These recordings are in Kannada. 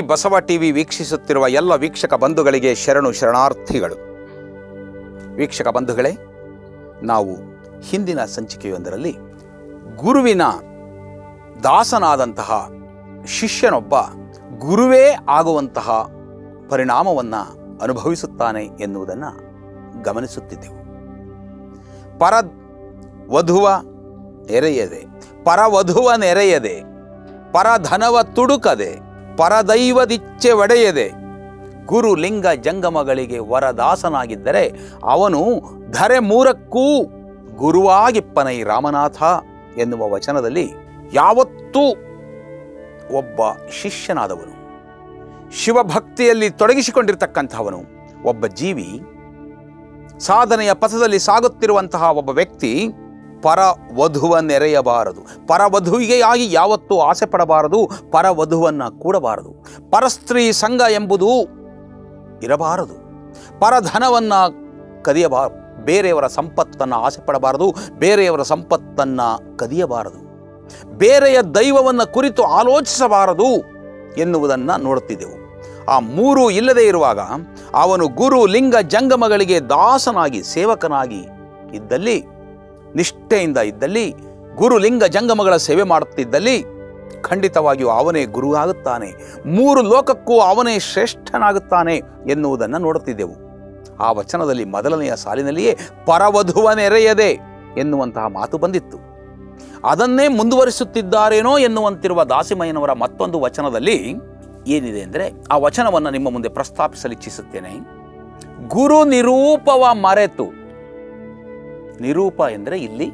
ಬಸವ ಟಿವಿ ವೀಕ್ಷಿಸುತ್ತಿರುವ ಎಲ್ಲ ವೀಕ್ಷಕ ಬಂಧುಗಳಿಗೆ ಶರಣು ಶರಣಾರ್ಥಿಗಳು. ವೀಕ್ಷಕ ಬಂಧುಗಳೇ, ನಾವು ಹಿಂದಿನ ಸಂಚಿಕೆಯೊಂದರಲ್ಲಿ ಗುರುವಿನ ದಾಸನಾದಂತಹ ಶಿಷ್ಯನೊಬ್ಬ ಗುರುವೇ ಆಗುವಂತಹ ಪರಿಣಾಮವನ್ನು ಅನುಭವಿಸುತ್ತಾನೆ ಎನ್ನುವುದನ್ನು ಗಮನಿಸುತ್ತಿದ್ದೆವು. ಪರ ವಧುವ ನೆರೆಯದೆ, ಪರವಧುವ ನೆರೆಯದೆ, ಪರಧನವ ತುಡುಕದೆ ಪರದೈವದಿಚ್ಛೆ ಒಡೆಯದೆ. ಗುರು ಲಿಂಗ ಜಂಗಮಗಳಿಗೆ ವರದಾಸನಾಗಿದ್ದರೆ ಅವನು ಧರೆ ಮೂರಕ್ಕೂ ಗುರುವಾಗಿಪ್ಪನೈ ರಾಮನಾಥ ಎನ್ನುವ ವಚನದಲ್ಲಿ ಯಾವತ್ತೂ ಒಬ್ಬ ಶಿಷ್ಯನಾದವನು, ಶಿವಭಕ್ತಿಯಲ್ಲಿ ತೊಡಗಿಸಿಕೊಂಡಿರ್ತಕ್ಕಂಥವನು, ಒಬ್ಬ ಜೀವಿ, ಸಾಧನೆಯ ಪಥದಲ್ಲಿ ಸಾಗುತ್ತಿರುವಂತಹ ಒಬ್ಬ ವ್ಯಕ್ತಿ ಪರ ವಧುವ ನೆರೆಯಬಾರದು ಪರವಧುವಿಗೆ ಆಗಿ ಯಾವತ್ತೂ ಆಸೆ ಪಡಬಾರದು ಪರವಧುವನ್ನು ಕೂಡಬಾರದು. ಪರಸ್ತ್ರೀ ಸಂಘ ಎಂಬುದು ಇರಬಾರದು. ಪರಧನವನ್ನು ಕದಿಯಬಾರ ಬೇರೆಯವರ ಸಂಪತ್ತನ್ನು ಆಸೆ ಪಡಬಾರದು ಬೇರೆಯವರ ಸಂಪತ್ತನ್ನು ಕದಿಯಬಾರದು. ಬೇರೆಯ ದೈವವನ್ನು ಕುರಿತು ಆಲೋಚಿಸಬಾರದು ಎನ್ನುವುದನ್ನು ನೋಡುತ್ತಿದ್ದೆವು. ಆ ಮೂರು ಇಲ್ಲದೇ ಇರುವಾಗ ಅವನು ಗುರು, ಲಿಂಗ, ಜಂಗಮಗಳಿಗೆ ದಾಸನಾಗಿ, ಸೇವಕನಾಗಿ ಇದ್ದಲ್ಲಿ ನಿಷ್ಠೆಯಿಂದ ಇದ್ದಲ್ಲಿ, ಗುರುಲಿಂಗ ಜಂಗಮಗಳ ಸೇವೆ ಮಾಡುತ್ತಿದ್ದಲ್ಲಿ ಖಂಡಿತವಾಗಿಯೂ ಅವನೇ ಗುರು ಆಗುತ್ತಾನೆ ಮೂರು ಲೋಕಕ್ಕೂ ಅವನೇ ಶ್ರೇಷ್ಠನಾಗುತ್ತಾನೆ ಎನ್ನುವುದನ್ನು ನೋಡುತ್ತಿದ್ದೆವು. ಆ ವಚನದಲ್ಲಿ ಮೊದಲನೆಯ ಸಾಲಿನಲ್ಲಿಯೇ ಪರವಧುವ ನೆರೆಯದೆ ಎನ್ನುವಂತಹ ಮಾತು ಬಂದಿತ್ತು. ಅದನ್ನೇ ಮುಂದುವರಿಸುತ್ತಿದ್ದಾರೇನೋ ಎನ್ನುವಂತಿರುವ ದಾಸಿಮಯ್ಯನವರ ಮತ್ತೊಂದು ವಚನದಲ್ಲಿ ಏನಿದೆ ಅಂದರೆ, ಆ ವಚನವನ್ನು ನಿಮ್ಮ ಮುಂದೆ ಪ್ರಸ್ತಾಪಿಸಲಿಚ್ಛಿಸುತ್ತೇನೆ ಗುರು ನಿರೂಪವ ಮರೆತು. ನಿರೂಪ ಎಂದರೆ ಇಲ್ಲಿ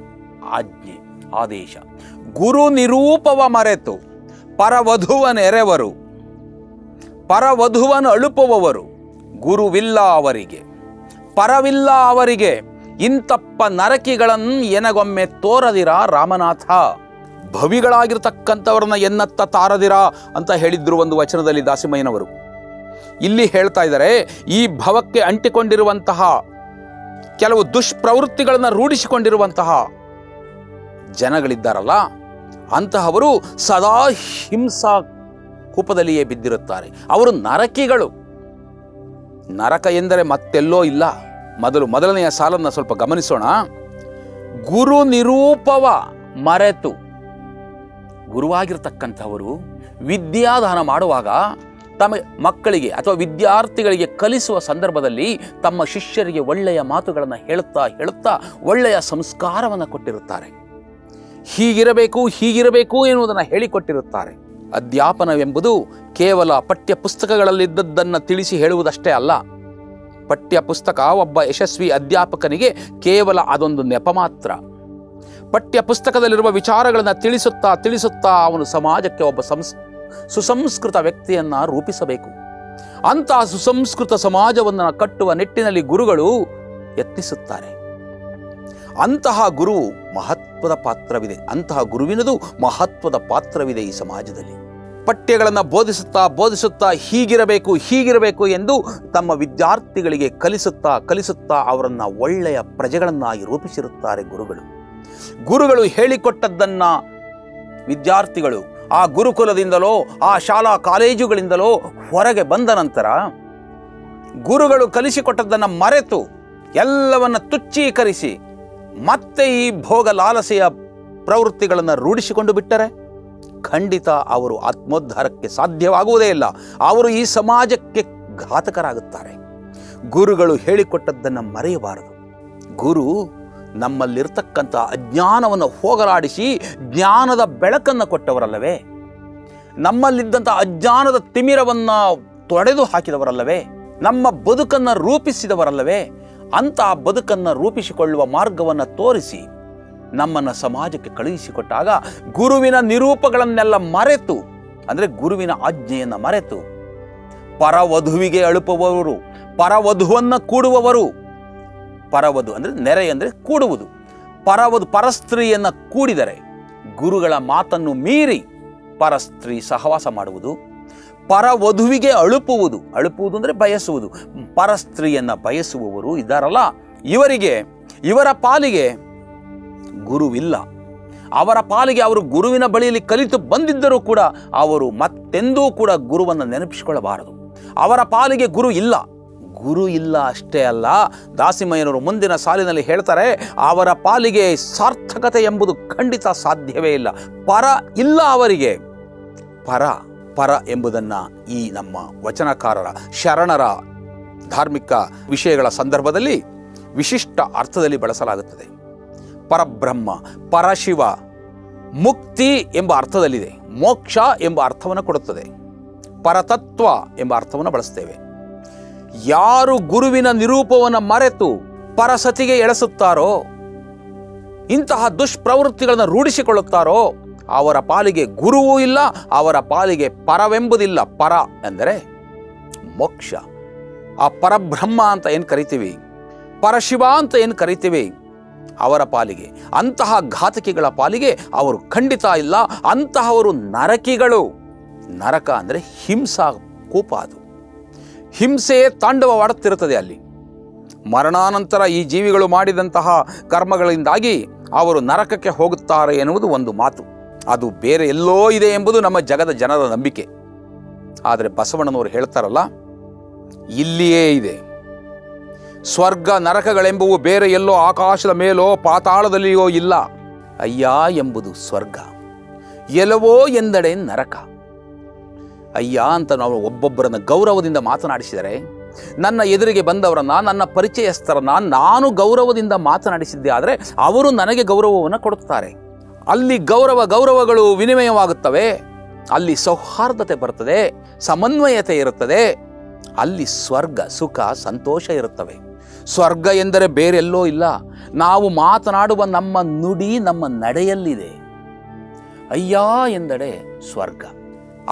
ಆಜ್ಞೆ, ಆದೇಶ. ಗುರು ನಿರೂಪವ ಮರೆತು ಪರವಧುವ ನೆರೆವರು ಪರವಧುವನ್ನು ಅಳುಪುವವರು, ಗುರುವಿಲ್ಲ ಅವರಿಗೆ. ಪರವಿಲ್ಲ ಅವರಿಗೆ, ಇಂತಪ್ಪ ನರಕಿಗಳನ್ನು ಎನಗೊಮ್ಮೆ ತೋರದಿರ ರಾಮನಾಥ? ಭವಿಗಳಾಗಿರ್ತಕ್ಕಂಥವ್ರನ್ನ ಎನ್ನತ್ತ ತಾರದಿರ ಅಂತ ಹೇಳಿದ್ರು ಒಂದು ವಚನದಲ್ಲಿ ದಾಸಿಮಯ್ಯನವರು. ಇಲ್ಲಿ ಹೇಳ್ತಾ ಇದ್ದಾರೆ, ಈ ಭವಕ್ಕೆ ಅಂಟಿಕೊಂಡಿರುವಂತಹ ಕೆಲವು ದುಷ್ಪ್ರವೃತ್ತಿಗಳನ್ನು ರೂಢಿಸಿಕೊಂಡಿರುವಂತಹ ಜನಗಳಿದ್ದಾರಲ್ಲ, ಅಂತಹವರು ಸದಾ ಹಿಂಸಾ ಕೂಪದಲ್ಲಿಯೇ ಬಿದ್ದಿರುತ್ತಾರೆ. ಅವರು ನರಕಿಗಳು. ನರಕ ಎಂದರೆ ಮತ್ತೆಲ್ಲೋ ಇಲ್ಲ. ಮೊದಲು ಮೊದಲನೆಯ ಸಾಲನ್ನು ಸ್ವಲ್ಪ ಗಮನಿಸೋಣ. ಗುರು ನಿರೂಪವ ಮರೆತು. ಗುರುವಾಗಿರ್ತಕ್ಕಂಥವರು ವಿದ್ಯಾದಾನ ಮಾಡುವಾಗ ತಮ್ಮ ಮಕ್ಕಳಿಗೆ ಅಥವಾ ವಿದ್ಯಾರ್ಥಿಗಳಿಗೆ ಕಲಿಸುವ ಸಂದರ್ಭದಲ್ಲಿ ತಮ್ಮ ಶಿಷ್ಯರಿಗೆ ಒಳ್ಳೆಯ ಮಾತುಗಳನ್ನು ಹೇಳುತ್ತಾ ಹೇಳುತ್ತಾ ಒಳ್ಳೆಯ ಸಂಸ್ಕಾರವನ್ನು ಕೊಟ್ಟಿರುತ್ತಾರೆ. ಹೀಗಿರಬೇಕು ಹೀಗಿರಬೇಕು ಎನ್ನುವುದನ್ನು ಹೇಳಿಕೊಟ್ಟಿರುತ್ತಾರೆ. ಅಧ್ಯಾಪನವೆಂಬುದು ಕೇವಲ ಪಠ್ಯಪುಸ್ತಕಗಳಲ್ಲಿದ್ದದ್ದನ್ನು ತಿಳಿಸಿ ಹೇಳುವುದಷ್ಟೇ ಅಲ್ಲ. ಪಠ್ಯಪುಸ್ತಕ ಒಬ್ಬ ಯಶಸ್ವಿ ಅಧ್ಯಾಪಕನಿಗೆ ಕೇವಲ ಅದೊಂದು ನೆಪ ಮಾತ್ರ. ಪಠ್ಯ ಪುಸ್ತಕದಲ್ಲಿರುವ ವಿಚಾರಗಳನ್ನು ತಿಳಿಸುತ್ತಾ ತಿಳಿಸುತ್ತಾ ಅವನು ಸಮಾಜಕ್ಕೆ ಒಬ್ಬ ಸಂಸ್ ಸುಸಂಸ್ಕೃತ ವ್ಯಕ್ತಿಯನ್ನು ರೂಪಿಸಬೇಕು. ಅಂತಹ ಸುಸಂಸ್ಕೃತ ಸಮಾಜವನ್ನು ಕಟ್ಟುವ ನಿಟ್ಟಿನಲ್ಲಿ ಗುರುಗಳು ಯತ್ನಿಸುತ್ತಾರೆ. ಅಂತಹ ಗುರು ಮಹತ್ವದ ಪಾತ್ರವಿದೆ. ಅಂತಹ ಗುರುವಿನದು ಮಹತ್ವದ ಪಾತ್ರವಿದೆ ಈ ಸಮಾಜದಲ್ಲಿ. ಪಠ್ಯಗಳನ್ನು ಬೋಧಿಸುತ್ತಾ ಬೋಧಿಸುತ್ತಾ ಹೀಗಿರಬೇಕು ಹೀಗಿರಬೇಕು ಎಂದು ತಮ್ಮ ವಿದ್ಯಾರ್ಥಿಗಳಿಗೆ ಕಲಿಸುತ್ತಾ ಕಲಿಸುತ್ತಾ ಅವರನ್ನು ಒಳ್ಳೆಯ ಪ್ರಜೆಗಳನ್ನಾಗಿ ರೂಪಿಸಿರುತ್ತಾರೆ ಗುರುಗಳು. ಗುರುಗಳು ಹೇಳಿಕೊಟ್ಟದ್ದನ್ನು ವಿದ್ಯಾರ್ಥಿಗಳು ಆ ಗುರುಕುಲದಿಂದಲೋ, ಆ ಶಾಲಾ ಕಾಲೇಜುಗಳಿಂದಲೋ ಹೊರಗೆ ಬಂದ ನಂತರ ಗುರುಗಳು ಕಲಿಸಿಕೊಟ್ಟದ್ದನ್ನು ಮರೆತು ಎಲ್ಲವನ್ನು ತುಚ್ಚೀಕರಿಸಿ ಮತ್ತೆ ಈ ಭೋಗ ಲಾಲಸೆಯ ಪ್ರವೃತ್ತಿಗಳನ್ನು ರೂಢಿಸಿಕೊಂಡು ಬಿಟ್ಟರೆ ಖಂಡಿತ ಅವರು ಆತ್ಮೋದ್ಧಾರಕ್ಕೆ ಸಾಧ್ಯವಾಗುವುದೇ ಇಲ್ಲ. ಅವರು ಈ ಸಮಾಜಕ್ಕೆ ಘಾತಕರಾಗುತ್ತಾರೆ. ಗುರುಗಳು ಹೇಳಿಕೊಟ್ಟದ್ದನ್ನು ಮರೆಯಬಾರದು. ಗುರು ನಮ್ಮಲ್ಲಿರ್ತಕ್ಕಂಥ ಅಜ್ಞಾನವನ್ನು ಹೋಗಲಾಡಿಸಿ ಜ್ಞಾನದ ಬೆಳಕನ್ನು ಕೊಟ್ಟವರಲ್ಲವೇ? ನಮ್ಮಲ್ಲಿದ್ದಂಥ ಅಜ್ಞಾನದ ತಿಮಿರವನ್ನು ತೊಡೆದು ಹಾಕಿದವರಲ್ಲವೇ? ನಮ್ಮ ಬದುಕನ್ನು ರೂಪಿಸಿದವರಲ್ಲವೇ? ಅಂಥ ಬದುಕನ್ನು ರೂಪಿಸಿಕೊಳ್ಳುವ ಮಾರ್ಗವನ್ನು ತೋರಿಸಿ ನಮ್ಮನ್ನು ಸಮಾಜಕ್ಕೆ ಕಳುಹಿಸಿಕೊಟ್ಟಾಗ ಗುರುವಿನ ನಿರೂಪಗಳನ್ನೆಲ್ಲ ಮರೆತು, ಅಂದರೆ ಗುರುವಿನ ಆಜ್ಞೆಯನ್ನು ಮರೆತು, ಪರವಧುವಿಗೆ ಅಳುಪುವವರು ಪರವಧುವನ್ನು ಕೂಡುವವರು ಪರವಧು ಅಂದರೆ ನೆರೆ ಅಂದರೆ ಕೂಡುವುದು. ಪರವದು ಪರಸ್ತ್ರೀಯನ್ನು ಕೂಡಿದರೆ ಗುರುಗಳ ಮಾತನ್ನು ಮೀರಿ ಪರಸ್ತ್ರೀ ಸಹವಾಸ ಮಾಡುವುದು. ಪರವಧುವಿಗೆ ಅಳುಪುವುದು. ಅಳುಪುವುದು ಅಂದರೆ ಬಯಸುವುದು. ಪರಸ್ತ್ರೀಯನ್ನು ಬಯಸುವವರು ಇದ್ದಾರಲ್ಲ, ಇವರಿಗೆ, ಇವರ ಪಾಲಿಗೆ ಗುರುವಿಲ್ಲ. ಅವರ ಪಾಲಿಗೆ ಅವರು ಗುರುವಿನ ಬಳಿಯಲ್ಲಿ ಕಲಿತು ಬಂದಿದ್ದರೂ ಕೂಡ ಅವರು ಮತ್ತೆಂದೂ ಕೂಡ ಗುರುವನ್ನು ನೆನಪಿಸಿಕೊಳ್ಳಬಾರದು. ಅವರ ಪಾಲಿಗೆ ಗುರು ಇಲ್ಲ. ಗುರು ಇಲ್ಲ ಅಷ್ಟೇ ಅಲ್ಲ. ದಾಸಿಮಯ್ಯನವರು ಮುಂದಿನ ಸಾಲಿನಲ್ಲಿ ಹೇಳ್ತಾರೆ, ಅವರ ಪಾಲಿಗೆ ಸಾರ್ಥಕತೆ ಎಂಬುದು ಖಂಡಿತ ಸಾಧ್ಯವೇ ಇಲ್ಲ. ಪರ ಇಲ್ಲ ಅವರಿಗೆ. ಪರ ಪರ ಎಂಬುದನ್ನು ಈ ನಮ್ಮ ವಚನಕಾರರ ಶರಣರ ಧಾರ್ಮಿಕ ವಿಷಯಗಳ ಸಂದರ್ಭದಲ್ಲಿ ವಿಶಿಷ್ಟ ಅರ್ಥದಲ್ಲಿ ಬಳಸಲಾಗುತ್ತದೆ. ಪರಬ್ರಹ್ಮ, ಪರಶಿವ, ಮುಕ್ತಿ ಎಂಬ ಅರ್ಥದಲ್ಲಿದೆ. ಮೋಕ್ಷ ಎಂಬ ಅರ್ಥವನ್ನು ಕೊಡುತ್ತದೆ. ಪರತತ್ವ ಎಂಬ ಅರ್ಥವನ್ನು ಬಳಸ್ತೇವೆ. ಯಾರು ಗುರುವಿನ ನಿರೂಪವನ್ನು ಮರೆತು ಪರಸತಿಗೆ ಎಳೆಸುತ್ತಾರೋ, ಇಂತಹ ದುಷ್ಪ್ರವೃತ್ತಿಗಳನ್ನು ರೂಢಿಸಿಕೊಳ್ಳುತ್ತಾರೋ, ಅವರ ಪಾಲಿಗೆ ಗುರುವೂ ಇಲ್ಲ, ಅವರ ಪಾಲಿಗೆ ಪರವೆಂಬುದಿಲ್ಲ. ಪರ ಎಂದರೆ ಮೋಕ್ಷ. ಆ ಪರಬ್ರಹ್ಮ ಅಂತ ಏನು ಕರಿತೀವಿ? ಪರಶಿವ ಅಂತ ಏನು ಕರಿತೀವಿ? ಅವರ ಪಾಲಿಗೆ. ಅಂತಹ ಘಾತಕಿಗಳ ಪಾಲಿಗೆ ಅವರು ಖಂಡಿತ ಇಲ್ಲ. ಅಂತಹವರು ನರಕಿಗಳು. ನರಕ ಅಂದರೆ ಹಿಂಸಾ, ಕೋಪ ಅದು. ಹಿಂಸೆಯೇ ತಾಂಡವವಾಡುತ್ತಿರುತ್ತದೆ ಅಲ್ಲಿ. ಮರಣಾನಂತರ ಈ ಜೀವಿಗಳು ಮಾಡಿದಂತಹ ಕರ್ಮಗಳಿಂದಾಗಿ ಅವರು ನರಕಕ್ಕೆ ಹೋಗುತ್ತಾರೆ ಎನ್ನುವುದು ಒಂದು ಮಾತು. ಅದು ಬೇರೆ ಎಲ್ಲೋ ಇದೆ ಎಂಬುದು ನಮ್ಮ ಜಗದ ಜನರ ನಂಬಿಕೆ. ಆದರೆ ಬಸವಣ್ಣನವರು ಹೇಳ್ತಾರಲ್ಲ, ಇಲ್ಲಿಯೇ ಇದೆ. ಸ್ವರ್ಗ ನರಕಗಳೆಂಬುವು ಬೇರೆ ಎಲ್ಲೋ ಆಕಾಶದ ಮೇಲೋ ಪಾತಾಳದಲ್ಲಿಯೋ ಇಲ್ಲ. ಅಯ್ಯ, ಎಂಬುದು ಸ್ವರ್ಗ. ಎಲ್ಲವೋ ಎಂದಡೆ ನರಕ. ಅಯ್ಯ ಅಂತ ನಾವು ಒಬ್ಬೊಬ್ಬರನ್ನು ಗೌರವದಿಂದ ಮಾತನಾಡಿಸಿದರೆ, ನನ್ನ ಎದುರಿಗೆ ಬಂದವರನ್ನ, ನನ್ನ ಪರಿಚಯಸ್ಥರನ್ನ ನಾನು ಗೌರವದಿಂದ ಮಾತನಾಡಿಸಿದ್ದೆ ಆದರೆ ಅವರು ನನಗೆ ಗೌರವವನ್ನು ಕೊಡುತ್ತಾರೆ. ಅಲ್ಲಿ ಗೌರವ ಗೌರವಗಳು ವಿನಿಮಯವಾಗುತ್ತವೆ. ಅಲ್ಲಿ ಸೌಹಾರ್ದತೆ ಬರ್ತದೆ ಸಮನ್ವಯತೆ ಇರುತ್ತದೆ. ಅಲ್ಲಿ ಸ್ವರ್ಗ, ಸುಖ, ಸಂತೋಷ ಇರುತ್ತವೆ. ಸ್ವರ್ಗ ಎಂದರೆ ಬೇರೆಲ್ಲೋ ಇಲ್ಲ. ನಾವು ಮಾತನಾಡುವ ನಮ್ಮ ನುಡಿ ನಮ್ಮ ನಡೆಯಲ್ಲಿದೆ. ಅಯ್ಯ ಎಂದಡೆ ಸ್ವರ್ಗ.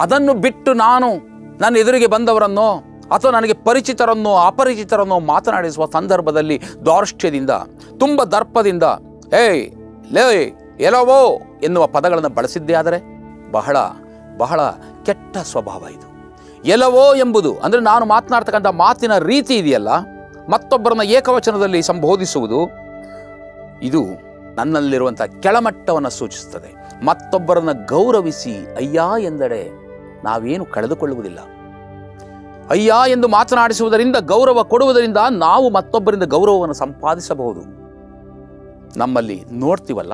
ಅದನ್ನು ಬಿಟ್ಟು ನಾನು ನನ್ನ ಎದುರಿಗೆ ಬಂದವರನ್ನೋ ಅಥವಾ ನನಗೆ ಪರಿಚಿತರನ್ನೋ ಅಪರಿಚಿತರನ್ನೋ ಮಾತನಾಡಿಸುವ ಸಂದರ್ಭದಲ್ಲಿ ದಾರ್ಷ್ಟ್ಯದಿಂದ, ತುಂಬ ದರ್ಪದಿಂದ, ಏಯ್ ಲೇ ಎಲವೋ ಎನ್ನುವ ಪದಗಳನ್ನು ಬಳಸಿದ್ದೇ ಆದರೆ ಬಹಳ ಬಹಳ ಕೆಟ್ಟ ಸ್ವಭಾವ ಇದು. ಎಲವೋ ಎಂಬುದು, ಅಂದರೆ ನಾನು ಮಾತನಾಡ್ತಕ್ಕಂಥ ಮಾತಿನ ರೀತಿ ಇದೆಯಲ್ಲ, ಮತ್ತೊಬ್ಬರನ್ನ ಏಕವಚನದಲ್ಲಿ ಸಂಬೋಧಿಸುವುದು, ಇದು ನನ್ನಲ್ಲಿರುವಂಥ ಕೆಳಮಟ್ಟವನ್ನು ಸೂಚಿಸುತ್ತದೆ. ಮತ್ತೊಬ್ಬರನ್ನ ಗೌರವಿಸಿ, ಅಯ್ಯ ಎಂದಡೆ ನಾವೇನು ಕಳೆದುಕೊಳ್ಳುವುದಿಲ್ಲ. ಅಯ್ಯ ಎಂದು ಮಾತನಾಡಿಸುವುದರಿಂದ ಗೌರವ ಕೊಡುವುದರಿಂದ ನಾವು ಮತ್ತೊಬ್ಬರಿಂದ ಗೌರವವನ್ನು ಸಂಪಾದಿಸಬಹುದು. ನಮ್ಮಲ್ಲಿ ನೋಡ್ತೀವಲ್ಲ,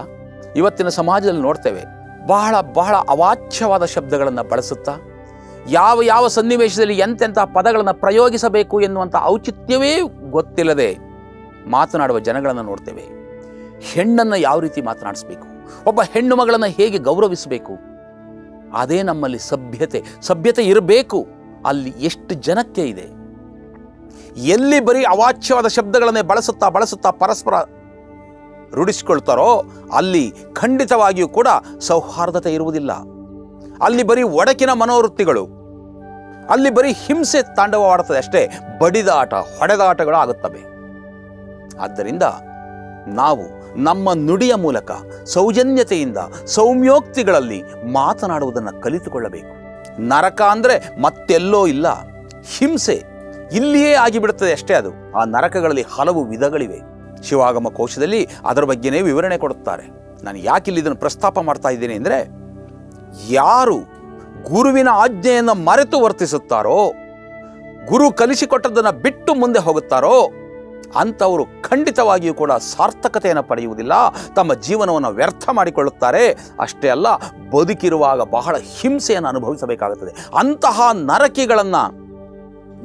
ಇವತ್ತಿನ ಸಮಾಜದಲ್ಲಿ ನೋಡ್ತೇವೆ, ಬಹಳ ಬಹಳ ಅವಾಚ್ಯವಾದ ಶಬ್ದಗಳನ್ನು ಬಳಸುತ್ತಾ, ಯಾವ ಯಾವ ಸನ್ನಿವೇಶದಲ್ಲಿ ಎಂತೆಂಥ ಪದಗಳನ್ನು ಪ್ರಯೋಗಿಸಬೇಕು ಎನ್ನುವಂಥ ಔಚಿತ್ಯವೇ ಗೊತ್ತಿಲ್ಲದೆ ಮಾತನಾಡುವ ಜನಗಳನ್ನು ನೋಡ್ತೇವೆ. ಹೆಣ್ಣನ್ನು ಯಾವ ರೀತಿ ಮಾತನಾಡಿಸಬೇಕು? ಒಬ್ಬ ಹೆಣ್ಣು ಮಗಳನ್ನು ಹೇಗೆ ಗೌರವಿಸಬೇಕು? ಅದೇ ನಮ್ಮಲ್ಲಿ ಸಭ್ಯತೆ. ಸಭ್ಯತೆ ಇರಬೇಕು. ಅಲ್ಲಿ ಎಷ್ಟು ಜನಕ್ಕೆ ಇದೆ? ಎಲ್ಲಿ ಬರೀ ಅವಾಚ್ಯವಾದ ಶಬ್ದಗಳನ್ನೇ ಬಳಸುತ್ತಾ ಬಳಸುತ್ತಾ ಪರಸ್ಪರ ರೂಢಿಸಿಕೊಳ್ತಾರೋ ಅಲ್ಲಿ ಖಂಡಿತವಾಗಿಯೂ ಕೂಡ ಸೌಹಾರ್ದತೆ ಇರುವುದಿಲ್ಲ. ಅಲ್ಲಿ ಬರೀ ಒಡಕಿನ ಮನೋವೃತ್ತಿಗಳು. ಅಲ್ಲಿ ಬರೀ ಹಿಂಸೆ ತಾಂಡವವಾಡುತ್ತದೆ ಅಷ್ಟೇ, ಬಡಿದಾಟ ಹೊಡೆದಾಟಗಳು ಆಗುತ್ತವೆ ಆದ್ದರಿಂದ ನಾವು ನಮ್ಮ ನುಡಿಯ ಮೂಲಕ ಸೌಜನ್ಯತೆಯಿಂದ ಸೌಮ್ಯೋಕ್ತಿಗಳಲ್ಲಿ ಮಾತನಾಡುವುದನ್ನು ಕಲಿತುಕೊಳ್ಳಬೇಕು. ನರಕ ಅಂದರೆ ಮತ್ತೆಲ್ಲೋ ಇಲ್ಲ, ಹಿಂಸೆ ಇಲ್ಲಿಯೇ ಆಗಿಬಿಡುತ್ತದೆ ಅಷ್ಟೇ ಅದು. ಆ ನರಕಗಳಲ್ಲಿ ಹಲವು ವಿಧಗಳಿವೆ. ಶಿವಾಗಮ ಕೋಶದಲ್ಲಿ ಅದರ ಬಗ್ಗೆನೇ ವಿವರಣೆ ಕೊಡುತ್ತಾರೆ. ನಾನು ಯಾಕೆ ಇಲ್ಲಿ ಇದನ್ನು ಪ್ರಸ್ತಾಪ ಮಾಡ್ತಾ ಇದ್ದೇನೆ ಅಂದರೆ, ಯಾರು ಗುರುವಿನ ಆಜ್ಞೆಯನ್ನು ಮರೆತು ವರ್ತಿಸುತ್ತಾರೋ, ಗುರು ಕಲಿಸಿಕೊಟ್ಟದ್ದನ್ನು ಬಿಟ್ಟು ಮುಂದೆ ಹೋಗುತ್ತಾರೋ ಅಂಥವರು ಖಂಡಿತವಾಗಿಯೂ ಕೂಡ ಸಾರ್ಥಕತೆಯನ್ನು ಪಡೆಯುವುದಿಲ್ಲ. ತಮ್ಮ ಜೀವನವನ್ನು ವ್ಯರ್ಥ ಮಾಡಿಕೊಳ್ಳುತ್ತಾರೆ. ಅಷ್ಟೇ ಅಲ್ಲ, ಬದುಕಿರುವಾಗ ಬಹಳ ಹಿಂಸೆಯನ್ನು ಅನುಭವಿಸಬೇಕಾಗುತ್ತದೆ. ಅಂತಹ ನರಕಿಗಳನ್ನು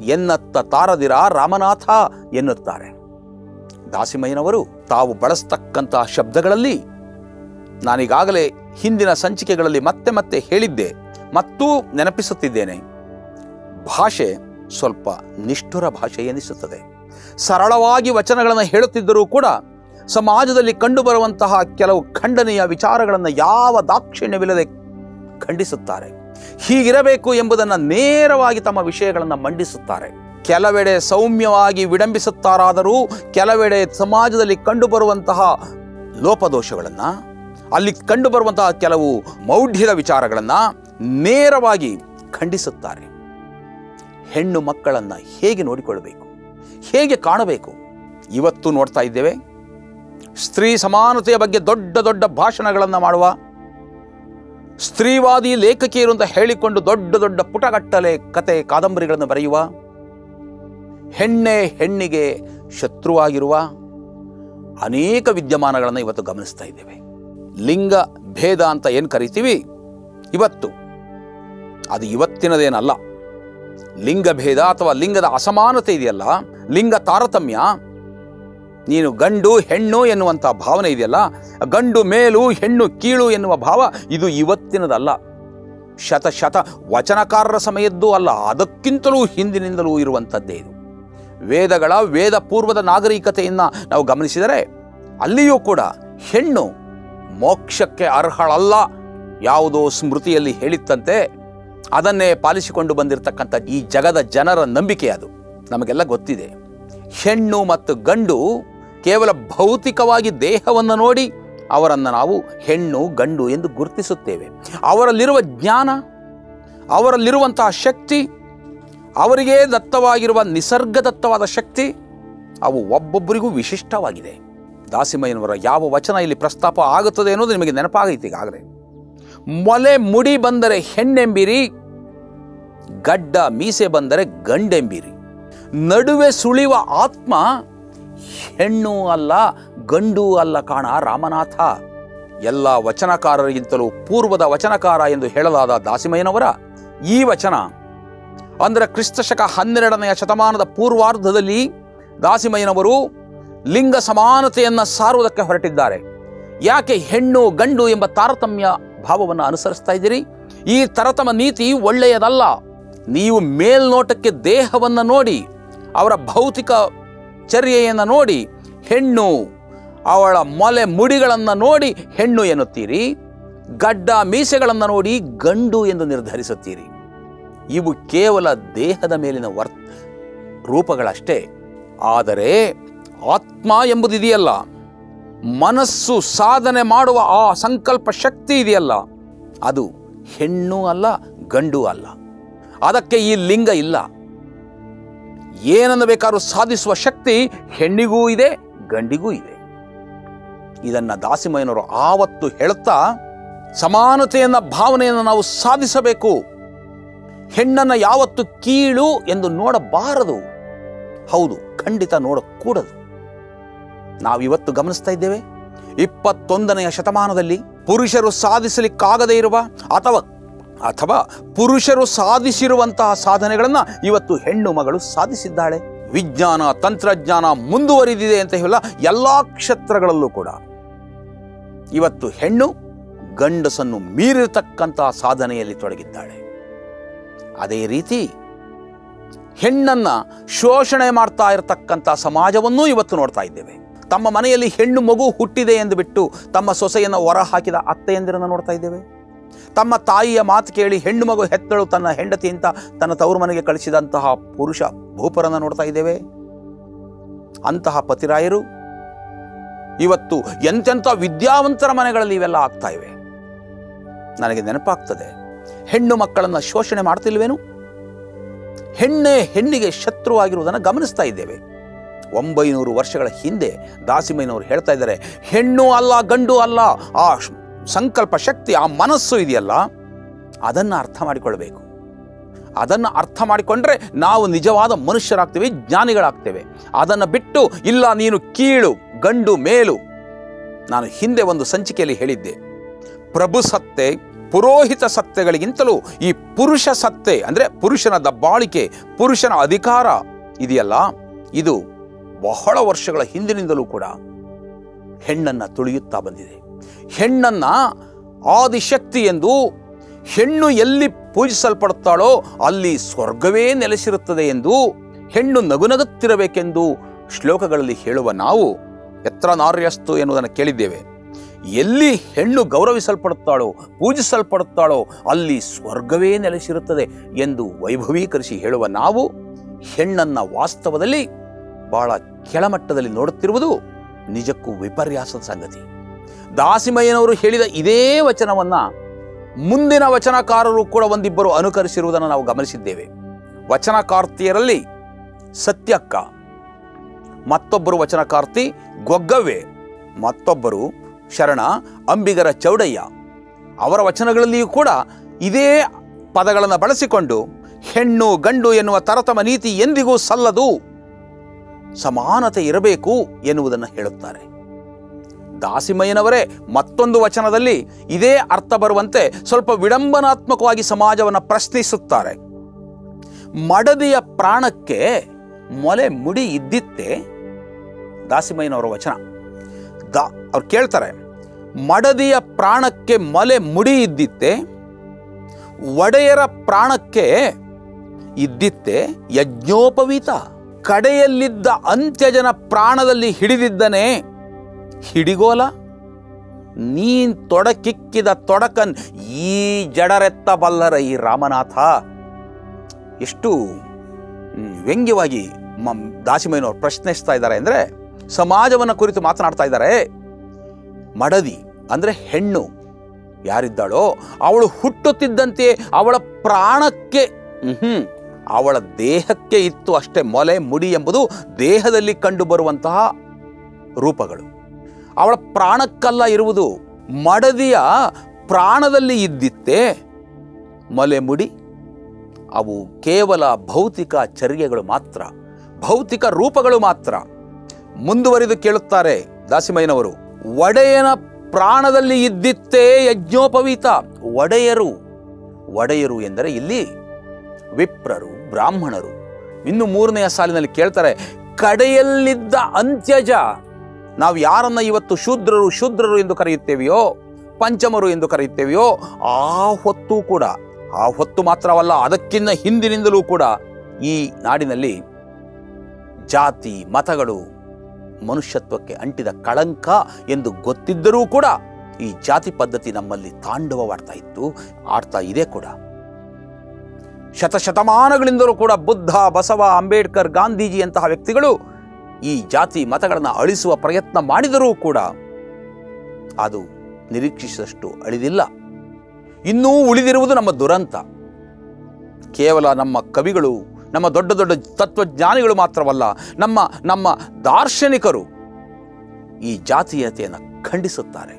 ಎನ್ನತ್ತ ತಾರದಿರ ರಾಮನಾಥ ಎನ್ನುತ್ತಾರೆ. ದಾಸಿಮಯ್ಯನವರು ತಾವು ಬಳಸ್ತಕ್ಕಂತಹ ಶಬ್ದಗಳಲ್ಲಿ ನಾನೀಗಾಗಲೇ ಹಿಂದಿನ ಸಂಚಿಕೆಗಳಲ್ಲಿ ಮತ್ತೆ ಮತ್ತೆ ಹೇಳಿದ್ದೆ, ಮತ್ತೂ ನೆನಪಿಸುತ್ತಿದ್ದೇನೆ. ಭಾಷೆ ಸ್ವಲ್ಪ ನಿಷ್ಠುರ ಭಾಷೆ ಎನಿಸುತ್ತದೆ ಸರಳವಾಗಿ ವಚನಗಳನ್ನು ಹೇಳುತ್ತಿದ್ದರೂ ಕೂಡ ಸಮಾಜದಲ್ಲಿ ಕಂಡುಬರುವಂತಹ ಕೆಲವು ಖಂಡನೀಯ ವಿಚಾರಗಳನ್ನು ಯಾವ ದಾಕ್ಷಿಣ್ಯವಿಲ್ಲದೆ ಖಂಡಿಸುತ್ತಾರೆ. ಹೀಗಿರಬೇಕು ಎಂಬುದನ್ನು ನೇರವಾಗಿ ತಮ್ಮ ವಿಷಯಗಳನ್ನು ಮಂಡಿಸುತ್ತಾರೆ. ಕೆಲವೆಡೆ ಸೌಮ್ಯವಾಗಿ ವಿಡಂಬಿಸುತ್ತಾರಾದರೂ ಕೆಲವೆಡೆ ಸಮಾಜದಲ್ಲಿ ಕಂಡುಬರುವಂತಹ ಲೋಪದೋಷಗಳನ್ನು, ಅಲ್ಲಿ ಕಂಡುಬರುವಂತಹ ಕೆಲವು ಮೌಢ್ಯದ ವಿಚಾರಗಳನ್ನು ನೇರವಾಗಿ ಖಂಡಿಸುತ್ತಾರೆ. ಹೆಣ್ಣು ಮಕ್ಕಳನ್ನು ಹೇಗೆ ನೋಡಿಕೊಳ್ಳಬೇಕು? ಹೇಗೆ ಕಾಣಬೇಕು? ಇವತ್ತು ನೋಡ್ತಾ ಇದ್ದೇವೆ, ಸ್ತ್ರೀ ಸಮಾನತೆಯ ಬಗ್ಗೆ ದೊಡ್ಡ ದೊಡ್ಡ ಭಾಷಣಗಳನ್ನು ಮಾಡುವ, ಸ್ತ್ರೀವಾದಿ ಲೇಖಕಿಯರು ಅಂತ ಹೇಳಿಕೊಂಡು ದೊಡ್ಡ ದೊಡ್ಡ ಪುಟಗಟ್ಟಲೆ ಕತೆ ಕಾದಂಬರಿಗಳನ್ನು ಬರೆಯುವ, ಹೆಣ್ಣೆ ಹೆಣ್ಣಿಗೆ ಶತ್ರುವಾಗಿರುವ ಅನೇಕ ವಿದ್ಯಮಾನಗಳನ್ನು ಇವತ್ತು ಗಮನಿಸ್ತಾ ಇದ್ದೇವೆ. ಲಿಂಗ ಭೇದ ಅಂತ ಏನು ಕರಿತೀವಿ? ಇವತ್ತು. ಅದು ಇವತ್ತಿನದೇನಲ್ಲ. ಲಿಂಗ ಭೇದ ಅಥವಾ ಲಿಂಗದ ಅಸಮಾನತೆ ಇದೆಯಲ್ಲ, ಲಿಂಗ ತಾರತಮ್ಯ, ನೀನು ಗಂಡು ಹೆಣ್ಣು ಎನ್ನುವಂಥ ಭಾವನೆ ಇದೆಯಲ್ಲ, ಗಂಡು ಮೇಲು ಹೆಣ್ಣು ಕೀಳು ಎನ್ನುವ ಭಾವ ಇದು ಇವತ್ತಿನದಲ್ಲ. ಶತ ಶತ ವಚನಕಾರರ ಸಮಯದ್ದೂ ಅಲ್ಲ, ಅದಕ್ಕಿಂತಲೂ ಹಿಂದಿನಿಂದಲೂ ಇರುವಂಥದ್ದೇ ಇದು. ವೇದಗಳ ವೇದ ಪೂರ್ವದ ನಾಗರಿಕತೆಯನ್ನು ನಾವು ಗಮನಿಸಿದರೆ, ಅಲ್ಲಿಯೂ ಕೂಡ ಹೆಣ್ಣು ಮೋಕ್ಷಕ್ಕೆ ಅರ್ಹಳಲ್ಲ ಯಾವುದೋ ಸ್ಮೃತಿಯಲ್ಲಿ ಹೇಳಿತ್ತಂತೆ ಅದನ್ನೇ ಪಾಲಿಸಿಕೊಂಡು ಬಂದಿರತಕ್ಕಂಥ ಈ ಜಗದ ಜನರ ನಂಬಿಕೆ ಅದು. ನಮಗೆಲ್ಲ ಗೊತ್ತಿದೆ. ಹೆಣ್ಣು ಮತ್ತು ಗಂಡು ಕೇವಲ ಭೌತಿಕವಾಗಿ ದೇಹವನ್ನು ನೋಡಿ ಅವರನ್ನು ನಾವು ಹೆಣ್ಣು, ಗಂಡು ಎಂದು ಗುರುತಿಸುತ್ತೇವೆ. ಅವರಲ್ಲಿರುವ ಜ್ಞಾನ, ಅವರಲ್ಲಿರುವಂತಹ ಶಕ್ತಿ, ಅವರಿಗೆ ದತ್ತವಾಗಿರುವ ನಿಸರ್ಗದತ್ತವಾದ ಶಕ್ತಿ, ಅವು ಒಬ್ಬೊಬ್ಬರಿಗೂ ವಿಶಿಷ್ಟವಾಗಿದೆ. ದಾಸಿಮಯ್ಯನವರ ಯಾವ ವಚನ ಇಲ್ಲಿ ಪ್ರಸ್ತಾಪ ಆಗುತ್ತದೆ ಅನ್ನೋದು ನಿಮಗೆ ನೆನಪಾಗೈತೆ ಈಗಾಗಲೇ. ಮೊಲೆ ಮುಡಿ ಬಂದರೆ ಹೆಣ್ಣೆಂಬಿರಿ, ಗಡ್ಡ ಮೀಸೆ ಬಂದರೆ ಗಂಡೆಂಬಿರಿ. ನಡುವೆ ಸುಳಿವ ಆತ್ಮ ಹೆಣ್ಣು ಅಲ್ಲ, ಗಂಡು ಅಲ್ಲ ಕಾಣ ರಾಮನಾಥ. ಎಲ್ಲ ವಚನಕಾರರಿಗಿಂತಲೂ ಪೂರ್ವದ ವಚನಕಾರ ಎಂದು ಹೇಳಲಾದ ದಾಸಿಮಯ್ಯನವರ ಈ ವಚನ, ಅಂದರೆ ಕ್ರಿಸ್ತಶಕ ಹನ್ನೆರಡನೆಯ ಶತಮಾನದ ಪೂರ್ವಾರ್ಧದಲ್ಲಿ ದಾಸಿಮಯ್ಯನವರು ಲಿಂಗ ಸಮಾನತೆಯನ್ನು ಸಾರುವುದಕ್ಕೆ ಹೊರಟಿದ್ದಾರೆ. ಯಾಕೆ ಹೆಣ್ಣು ಗಂಡು ಎಂಬ ತಾರತಮ್ಯ ಭಾವವನ್ನು ಅನುಸರಿಸ್ತಾ ಇದ್ದೀರಿ. ಈ ತರತಮ ನೀತಿ ಒಳ್ಳೆಯದಲ್ಲ. ನೀವು ಮೇಲ್ನೋಟಕ್ಕೆ ದೇಹವನ್ನು ನೋಡಿ, ಅವರ ಭೌತಿಕ ಚರ್ಯೆಯನ್ನು ನೋಡಿ, ಹೆಣ್ಣು ಅವಳ ಮೊಲೆ ಮುಡಿಗಳನ್ನು ನೋಡಿ ಹೆಣ್ಣು ಎನ್ನುತ್ತೀರಿ. ಗಡ್ಡ ಮೀಸೆಗಳನ್ನು ನೋಡಿ ಗಂಡು ಎಂದು ನಿರ್ಧರಿಸುತ್ತೀರಿ. ಇವು ಕೇವಲ ದೇಹದ ಮೇಲಿನ ವರ್, ರೂಪಗಳಷ್ಟೇ. ಆದರೆ ಆತ್ಮ ಎಂಬುದಿದೆಯಲ್ಲ. ಮನಸ್ಸು ಸಾಧನೆ ಮಾಡುವ ಆ ಸಂಕಲ್ಪ ಶಕ್ತಿ ಇದೆಯಲ್ಲ, ಅದು ಹೆಣ್ಣು ಅಲ್ಲ, ಗಂಡು ಅಲ್ಲ. ಅದಕ್ಕೆ ಈ ಲಿಂಗ ಇಲ್ಲ. ಏನನ್ನು ಬೇಕಾದ್ರೂ ಸಾಧಿಸುವ ಶಕ್ತಿ ಹೆಣ್ಣಿಗೂ ಇದೆ, ಗಂಡಿಗೂ ಇದೆ. ಇದನ್ನು ದಾಸಿಮಯ್ಯನವರು ಆವತ್ತು ಹೇಳುತ್ತಾ ಸಮಾನತೆಯನ್ನ ಭಾವನೆಯನ್ನು ನಾವು ಸಾಧಿಸಬೇಕು. ಹೆಣ್ಣನ್ನು ಯಾವತ್ತು ಕೀಳು ಎಂದು ನೋಡಬಾರದು. ಹೌದು, ಖಂಡಿತ ನೋಡಕೂಡದು. ನಾವಿವತ್ತು ಗಮನಿಸ್ತಾ ಇದ್ದೇವೆ. ಇಪ್ಪತ್ತೊಂದನೆಯ ಶತಮಾನದಲ್ಲಿ ಪುರುಷರು ಸಾಧಿಸಲಿಕ್ಕಾಗದೇ ಇರುವ ಅಥವಾ ಅಥವಾ ಪುರುಷರು ಸಾಧಿಸಿರುವಂತಹ ಸಾಧನೆಗಳನ್ನು ಇವತ್ತು ಹೆಣ್ಣು ಮಗಳು ಸಾಧಿಸಿದ್ದಾಳೆ. ವಿಜ್ಞಾನ, ತಂತ್ರಜ್ಞಾನ ಮುಂದುವರಿದಿದೆ ಅಂತ ಹೇಳ ಎಲ್ಲ ಕ್ಷೇತ್ರಗಳಲ್ಲೂ ಕೂಡ. ಇವತ್ತು ಹೆಣ್ಣು ಗಂಡಸನ್ನು ಮೀರಿರತಕ್ಕಂತಹ ಸಾಧನೆಯಲ್ಲಿ ತೊಡಗಿದ್ದಾಳೆ. ಅದೇ ರೀತಿ ಹೆಣ್ಣನ್ನು ಶೋಷಣೆ ಮಾಡ್ತಾ ಇರತಕ್ಕಂಥ ಸಮಾಜವನ್ನೂ ಇವತ್ತು ನೋಡ್ತಾ ಇದ್ದೇವೆ. ತಮ್ಮ ಮನೆಯಲ್ಲಿ ಹೆಣ್ಣು ಮಗು ಹುಟ್ಟಿದೆ ಎಂದು ಬಿಟ್ಟು ತಮ್ಮ ಸೊಸೆಯನ್ನು ಹೊರ ಹಾಕಿದ ಅತ್ತೆಯಂದಿರನ್ನು ನೋಡ್ತಾ ಇದ್ದೇವೆ. ತಮ್ಮ ತಾಯಿಯ ಮಾತು ಕೇಳಿ ಹೆಣ್ಣು ಮಗು ಹೆತ್ತಳು ತನ್ನ ಹೆಂಡತಿಯಿಂದ ತನ್ನ ತವರು ಮನೆಗೆ ಕಳಿಸಿದಂತಹ ಪುರುಷ ಭೂಪರನ್ನು ನೋಡ್ತಾ ಇದ್ದೇವೆ. ಅಂತಹ ಪತಿರಾಯರು ಇವತ್ತು ಎಂತೆಂಥ ವಿದ್ಯಾವಂತರ ಮನೆಗಳಲ್ಲಿ ಇವೆಲ್ಲ ಆಗ್ತಾ ಇವೆ. ನನಗೆ ನೆನಪಾಗ್ತದೆ, ಹೆಣ್ಣು ಮಕ್ಕಳನ್ನು ಶೋಷಣೆ ಮಾಡ್ತಿಲ್ವೇನು? ಹೆಣ್ಣೆ ಹೆಣ್ಣಿಗೆ ಶತ್ರುವಾಗಿರುವುದನ್ನು ಗಮನಿಸ್ತಾ ಇದ್ದೇವೆ. ಒಂಬೈನೂರು ವರ್ಷಗಳ ಹಿಂದೆ ದಾಸಿಮಯ್ಯನವರು ಹೇಳ್ತಾ ಇದ್ದಾರೆ, ಹೆಣ್ಣು ಅಲ್ಲ, ಗಂಡು ಅಲ್ಲ, ಆ ಸಂಕಲ್ಪ ಶಕ್ತಿ, ಆ ಮನಸ್ಸು ಇದೆಯಲ್ಲ, ಅದನ್ನು ಅರ್ಥ ಮಾಡಿಕೊಳ್ಬೇಕು. ಅದನ್ನು ಅರ್ಥ ಮಾಡಿಕೊಂಡ್ರೆ ನಾವು ನಿಜವಾದ ಮನುಷ್ಯರಾಗ್ತೇವೆ, ಜ್ಞಾನಿಗಳಾಗ್ತೇವೆ. ಅದನ್ನು ಬಿಟ್ಟು, ಇಲ್ಲ, ನೀನು ಕೀಳು, ಗಂಡು, ಮೇಲು. ನಾನು ಹಿಂದೆ ಒಂದು ಸಂಚಿಕೆಯಲ್ಲಿ ಹೇಳಿದ್ದೆ, ಪ್ರಭು ಸತ್ತೆ, ಪುರೋಹಿತ ಸತ್ತೆಗಳಿಗಿಂತಲೂ ಈ ಪುರುಷ ಸತ್ತೆ, ಅಂದರೆ ಪುರುಷನ ದಬ್ಬಾಳಿಕೆ, ಪುರುಷನ ಅಧಿಕಾರ ಇದೆಯಲ್ಲ, ಇದು ಬಹಳ ವರ್ಷಗಳ ಹಿಂದಿನಿಂದಲೂ ಕೂಡ ಹೆಣ್ಣನ್ನು ತುಳಿಯುತ್ತಾ ಬಂದಿದೆ. ಹೆಣ್ಣನ್ನು ಆದಿಶಕ್ತಿ ಎಂದು ಹೆಣ್ಣು ಎಲ್ಲಿ ಪೂಜಿಸಲ್ಪಡುತ್ತಾಳೋ ಅಲ್ಲಿ ಸ್ವರ್ಗವೇ ನೆಲೆಸಿರುತ್ತದೆ ಎಂದು ಹೆಣ್ಣು ನಗುನಗುತ್ತಿರಬೇಕೆಂದು ಶ್ಲೋಕಗಳಲ್ಲಿ ಹೇಳುವ ನಾವು ಎತ್ರ ನಾರ್ಯಸ್ತು ಎನ್ನುವುದನ್ನು ಕೇಳಿದ್ದೇವೆ. ಎಲ್ಲಿ ಹೆಣ್ಣು ಗೌರವಿಸಲ್ಪಡುತ್ತಾಳೋ ಪೂಜಿಸಲ್ಪಡುತ್ತಾಳೋ ಅಲ್ಲಿ ಸ್ವರ್ಗವೇ ನೆಲೆಸಿರುತ್ತದೆ ಎಂದು ವೈಭವೀಕರಿಸಿ ಹೇಳುವ ನಾವು ಹೆಣ್ಣನ್ನು ವಾಸ್ತವದಲ್ಲಿ ಬಹಳ ಕೆಳಮಟ್ಟದಲ್ಲಿ ನೋಡುತ್ತಿರುವುದು ನಿಜಕ್ಕೂ ವಿಪರ್ಯಾಸದ ಸಂಗತಿ. ದಾಸಿಮಯ್ಯನವರು ಹೇಳಿದ ಇದೇ ವಚನವನ್ನು ಮುಂದಿನ ವಚನಕಾರರು ಕೂಡ ಒಂದಿಬ್ಬರು ಅನುಕರಿಸಿರುವುದನ್ನು ನಾವು ಗಮನಿಸಿದ್ದೇವೆ. ವಚನಕಾರ್ತಿಯರಲ್ಲಿ ಸತ್ಯಕ್ಕ, ಮತ್ತೊಬ್ಬರು ವಚನಕಾರ್ತಿ ಗೊಗ್ಗವ್ವೆ, ಮತ್ತೊಬ್ಬರು ಶರಣ ಅಂಬಿಗರ ಚೌಡಯ್ಯ. ಅವರ ವಚನಗಳಲ್ಲಿಯೂ ಕೂಡ ಇದೇ ಪದಗಳನ್ನು ಬಳಸಿಕೊಂಡು ಹೆಣ್ಣು ಗಂಡು ಎನ್ನುವ ತರತಮ ನೀತಿ ಎಂದಿಗೂ ಸಲ್ಲದು. ಸಮಾನತೆ ಇರಬೇಕು ಎನ್ನುವುದನ್ನು ಹೇಳುತ್ತಾರೆ. ದಾಸಿಮಯ್ಯನವರೇ, ಮತ್ತೊಂದು ವಚನದಲ್ಲಿ ಇದೇ ಅರ್ಥ ಬರುವಂತೆ ಸ್ವಲ್ಪ ವಿಡಂಬನಾತ್ಮಕವಾಗಿ ಸಮಾಜವನ್ನು ಪ್ರಶ್ನಿಸುತ್ತಾರೆ. ಮಡದಿಯ ಪ್ರಾಣಕ್ಕೆ ಮೊಲೆ ಮುಡಿ ಇದ್ದಿತ್ತೆ? ದಾಸಿಮಯ್ಯನವರ ವಚನ. ದಾ, ಅವ್ರು ಕೇಳ್ತಾರೆ, ಮಡದಿಯ ಪ್ರಾಣಕ್ಕೆ ಮೊಲೆ ಮುಡಿ ಇದ್ದಿತ್ತೆ? ಒಡೆಯರ ಪ್ರಾಣಕ್ಕೆ ಇದ್ದಿತ್ತೆ ಯಜ್ಞೋಪವೀತ? ಕಡೆಯಲ್ಲಿದ್ದ ಅಂತ್ಯಜನ ಪ್ರಾಣದಲ್ಲಿ ಹಿಡಿದಿದ್ದನೆ. ಹಿಡಿಗೋಲ? ನೀನ್ ತೊಡಕಿಕ್ಕಿದ ತೊಡಕನ್ ಈ ಜಡರೆತ್ತಬಲ್ಲರ ಈ ರಾಮನಾಥ. ಎಷ್ಟು ವ್ಯಂಗ್ಯವಾಗಿ ಮಮ್ ದಾಸಿಮಯ್ಯನವರು ಪ್ರಶ್ನಿಸ್ತಾ ಇದ್ದಾರೆ ಅಂದರೆ, ಸಮಾಜವನ್ನು ಕುರಿತು ಮಾತನಾಡ್ತಾ ಇದ್ದಾರೆ. ಮಡದಿ ಅಂದರೆ ಹೆಣ್ಣು. ಯಾರಿದ್ದಾಳೋ ಅವಳು ಹುಟ್ಟುತ್ತಿದ್ದಂತೆ ಅವಳ ಪ್ರಾಣಕ್ಕೆ ಹ್ಮ್. ಅವಳ ದೇಹಕ್ಕೆ ಇತ್ತು ಅಷ್ಟೇ ಮೊಲೆ, ಮುಡಿ ಎಂಬುದು ದೇಹದಲ್ಲಿ ಕಂಡುಬರುವಂತಹ ರೂಪಗಳು. ಅವಳ ಪ್ರಾಣಕ್ಕಲ್ಲ ಇರುವುದು ಮಡದಿಯ ಪ್ರಾಣದಲ್ಲಿ ಇದ್ದಿತ್ತೆ ಮೊಲೆ, ಮುಡಿ. ಅವು ಕೇವಲ ಭೌತಿಕ ಚರ್ಯಗಳು ಮಾತ್ರ, ಭೌತಿಕ ರೂಪಗಳು ಮಾತ್ರ. ಮುಂದುವರಿದು ಕೇಳುತ್ತಾರೆ ದಾಸಿಮಯ್ಯನವರು, ಒಡೆಯನ ಪ್ರಾಣದಲ್ಲಿ ಇದ್ದಿತ್ತೇ ಯಜ್ಞೋಪವೀತ, ಒಡೆಯರು ಒಡೆಯರು ಎಂದರೆ ಇಲ್ಲಿ ವಿಪ್ರರು. ಬ್ರಾಹ್ಮಣರು. ಇನ್ನು ಮೂರನೆಯ ಸಾಲಿನಲ್ಲಿ ಕೇಳ್ತಾರೆ, ಕಡೆಯಲ್ಲಿದ್ದ ಅಂತ್ಯಜ, ನಾವು ಯಾರನ್ನ ಇವತ್ತು ಶೂದ್ರರು ಶೂದ್ರರು ಎಂದು ಕರೆಯುತ್ತೇವೆಯೋ, ಪಂಚಮರು ಎಂದು ಕರೆಯುತ್ತೇವೆಯೋ, ಆ ಹೊತ್ತು ಕೂಡ, ಆ ಹೊತ್ತು ಮಾತ್ರವಲ್ಲ ಅದಕ್ಕಿಂತ ಹಿಂದಿನಿಂದಲೂ ಕೂಡ ಈ ನಾಡಿನಲ್ಲಿ ಜಾತಿ, ಮತಗಳು ಮನುಷ್ಯತ್ವಕ್ಕೆ ಅಂಟಿದ ಕಳಂಕ ಎಂದು ಗೊತ್ತಿದ್ದರೂ ಕೂಡ ಈ ಜಾತಿ ಪದ್ಧತಿ ನಮ್ಮಲ್ಲಿ ತಾಂಡವವಾಡ್ತಾ ಇತ್ತು, ಆಡ್ತಾ ಇದೆ ಕೂಡ. ಶತಶತಮಾನಗಳಿಂದಲೂ ಕೂಡ ಬುದ್ಧ, ಬಸವ, ಅಂಬೇಡ್ಕರ್, ಗಾಂಧೀಜಿಯಂತಹ ವ್ಯಕ್ತಿಗಳು ಈ ಜಾತಿ ಮತಗಳನ್ನು ಅಳಿಸುವ ಪ್ರಯತ್ನ ಮಾಡಿದರೂ ಕೂಡ ಅದು ನಿರೀಕ್ಷಿಸಿದಷ್ಟು ಅಳಿದಿಲ್ಲ. ಇನ್ನೂ ಉಳಿದಿರುವುದು ನಮ್ಮ ದುರಂತ. ಕೇವಲ ನಮ್ಮ ಕವಿಗಳು, ನಮ್ಮ ದೊಡ್ಡ ದೊಡ್ಡ ತತ್ವಜ್ಞಾನಿಗಳು ಮಾತ್ರವಲ್ಲ, ನಮ್ಮ ನಮ್ಮ ದಾರ್ಶನಿಕರು ಈ ಜಾತೀಯತೆಯನ್ನು ಖಂಡಿಸುತ್ತಾರೆ.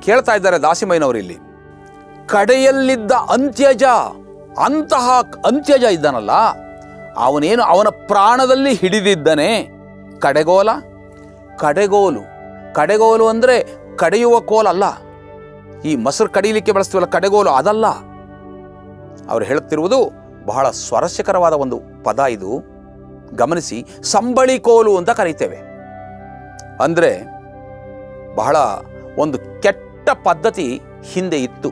ಕೇಳ್ತಾ ಇದ್ದಾರೆ ದಾಸಿಮಯ್ಯನವರು ಇಲ್ಲಿ ಕಡೆಯಲ್ಲಿದ್ದ ಅಂತ್ಯಜ ಅಂತಹ ಅಂತ್ಯಜ ಇದ್ದಾನಲ್ಲ, ಅವನೇನು ಅವನ ಪ್ರಾಣದಲ್ಲಿ ಹಿಡಿದಿದ್ದಾನೆ? ಕಡೆಗೋಲ? ಕಡೆಗೋಲು. ಕಡೆಗೋಲು ಅಂದರೆ ಕಡೆಯುವ ಕೋಲಲ್ಲ ಈ ಮೊಸರು ಕಡಿಯಲಿಕ್ಕೆ ಬಳಸ್ತೀವಲ್ಲ, ಕಡೆಗೋಲು ಅದಲ್ಲ. ಅವರು ಹೇಳುತ್ತಿರುವುದು ಬಹಳ ಸ್ವಾರಸ್ಯಕರವಾದ ಒಂದು ಪದ ಇದು. ಗಮನಿಸಿ, ಸಂಬಳಿ ಕೋಲು ಅಂತ ಕರೀತೇವೆ. ಅಂದರೆ ಬಹಳ ಒಂದು ಕೆಟ್ಟ ಪದ್ಧತಿ ಹಿಂದೆ ಇತ್ತು.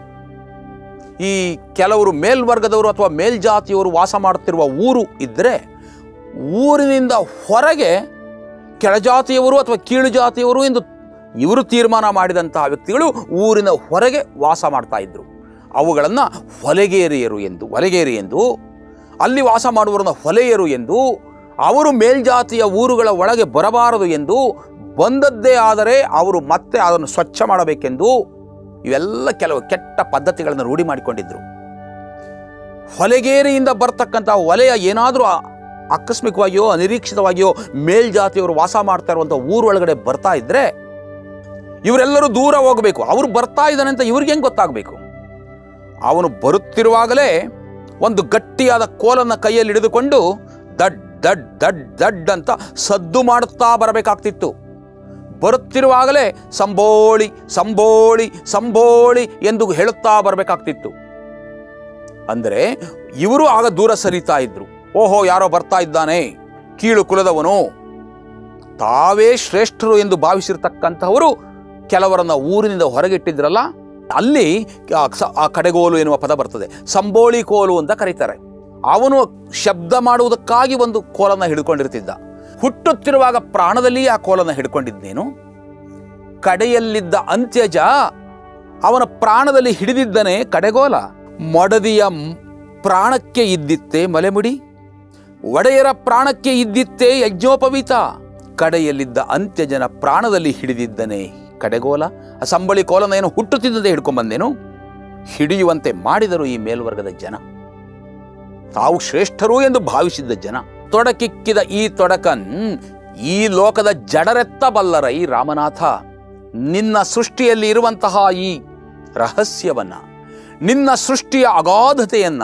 ಈ ಕೆಲವರು ಮೇಲ್ವರ್ಗದವರು ಅಥವಾ ಮೇಲ್ಜಾತಿಯವರು ವಾಸ ಮಾಡುತ್ತಿರುವ ಊರು ಇದ್ದರೆ ಊರಿನಿಂದ ಹೊರಗೆ ಕೆಳಜಾತಿಯವರು ಅಥವಾ ಕೀಳು ಜಾತಿಯವರು ಎಂದು ಇವರು ತೀರ್ಮಾನ ಮಾಡಿದಂತಹ ವ್ಯಕ್ತಿಗಳು ಊರಿನ ಹೊರಗೆ ವಾಸ ಮಾಡ್ತಾ ಇದ್ದರು ಅವುಗಳನ್ನು ಹೊಲಗೇರಿಯರು ಎಂದು, ಹೊಲೆಗೇರಿ ಎಂದು, ಅಲ್ಲಿ ವಾಸ ಮಾಡುವವರನ್ನು ಹೊಲೆಯರು ಎಂದು, ಅವರು ಮೇಲ್ಜಾತಿಯ ಊರುಗಳ ಒಳಗೆ ಬರಬಾರದು ಎಂದು ಬಂದದ್ದೇ ಆದರೆ ಅವರು ಮತ್ತೆ ಅದನ್ನು ಸ್ವಚ್ಛ ಮಾಡಬೇಕೆಂದು ಇವೆಲ್ಲ ಕೆಲವು ಕೆಟ್ಟ ಪದ್ಧತಿಗಳನ್ನು ರೂಢಿ ಮಾಡಿಕೊಂಡಿದ್ದರು ಹೊಲೆಗೇರಿಯಿಂದ ಬರ್ತಕ್ಕಂಥ ಒಲೆಯ ಏನಾದರೂ ಆಕಸ್ಮಿಕವಾಗಿಯೋ, ಅನಿರೀಕ್ಷಿತವಾಗಿಯೋ ಮೇಲ್ಜಾತಿಯವರು ವಾಸ ಮಾಡ್ತಾ ಇರುವಂಥ ಊರೊಳಗಡೆ ಬರ್ತಾ ಇದ್ದರೆ ಇವರೆಲ್ಲರೂ ದೂರ ಹೋಗಬೇಕು. ಅವರು ಬರ್ತಾ ಇದ್ದಾನೆ ಅಂತ ಇವ್ರಿಗೆ ಹೆಂಗೆ ಗೊತ್ತಾಗಬೇಕು? ಅವನು ಬರುತ್ತಿರುವಾಗಲೇ ಒಂದು ಗಟ್ಟಿಯಾದ ಕೋಲನ್ನು ಕೈಯಲ್ಲಿ ಹಿಡಿದುಕೊಂಡು ದಡ್ ದಡ್ ದಡ್ ದಡ್ ಅಂತ ಸದ್ದು ಮಾಡುತ್ತಾ ಬರಬೇಕಾಗ್ತಿತ್ತು. ಬರುತ್ತಿರುವಾಗಲೇ ಸಂಬೋಳಿ ಸಂಬೋಳಿ ಸಂಬೋಳಿ ಎಂದು ಹೇಳುತ್ತಾ ಬರಬೇಕಾಗ್ತಿತ್ತು. ಅಂದರೆ ಇವರು ಆಗ ದೂರ ಸರಿತಾ ಇದ್ರು. ಓಹೋ, ಯಾರೋ ಬರ್ತಾ ಇದ್ದಾನೆ? ಕೀಳು ಕುಲದವನು? ತಾವೇ ಶ್ರೇಷ್ಠರು ಎಂದು ಭಾವಿಸಿರ್ತಕ್ಕಂಥವರು ಕೆಲವರನ್ನ ಊರಿನಿಂದ ಹೊರಗಿಟ್ಟಿದ್ರಲ್ಲ, ಅಲ್ಲಿ ಆ ಕಡೆಗೋಲು ಎನ್ನುವ ಪದ ಬರ್ತದೆ. ಸಂಬೋಳಿ ಕೋಲು ಅಂತ ಕರೀತಾರೆ. ಅವನು ಶಬ್ದ ಮಾಡುವುದಕ್ಕಾಗಿ ಒಂದು ಕೋಲನ್ನು ಹಿಡ್ಕೊಂಡಿರ್ತಿದ್ದ. ಹುಟ್ಟುತ್ತಿರುವಾಗ ಪ್ರಾಣದಲ್ಲಿ ಆ ಕೋಲನ್ನು ಹಿಡ್ಕೊಂಡಿದ್ದೇನು ಕಡೆಯಲ್ಲಿದ್ದ ಅಂತ್ಯಜ ಅವನ ಪ್ರಾಣದಲ್ಲಿ ಹಿಡಿದಿದ್ದನೇ ಕಡೆಗೋಲ. ಮೊಡದಿಯ ಪ್ರಾಣಕ್ಕೆ ಇದ್ದಿತ್ತೆ ಮಲೆಮುಡಿ? ಒಡೆಯರ ಪ್ರಾಣಕ್ಕೆ ಇದ್ದಿತ್ತೇ ಯಜ್ಞೋಪವೀತ? ಕಡೆಯಲ್ಲಿದ್ದ ಅಂತ್ಯಜನ ಪ್ರಾಣದಲ್ಲಿ ಹಿಡಿದಿದ್ದನೇ ಕಡೆಗೋಲ? ಆ ಸಂಬಳಿ ಕೋಲನ ಏನು ಹುಟ್ಟುತ್ತಿದ್ದಂತೆ ಹಿಡ್ಕೊಂಬಂದೇನು? ಹಿಡಿಯುವಂತೆ ಮಾಡಿದರು ಈ ಮೇಲ್ವರ್ಗದ ಜನ. ತಾವು ಶ್ರೇಷ್ಠರು ಎಂದು ಭಾವಿಸಿದ್ದ ಜನ. ತೊಡಕಿಕ್ಕಿದ ಈ ತೊಡಕನ್ ಈ ಲೋಕದ ಜಡರೆತ್ತಬಲ್ಲರ ಈ ರಾಮನಾಥ. ನಿನ್ನ ಸೃಷ್ಟಿಯಲ್ಲಿ ಇರುವಂತಹ ಈ ರಹಸ್ಯವನ್ನ, ನಿನ್ನ ಸೃಷ್ಟಿಯ ಅಗಾಧತೆಯನ್ನ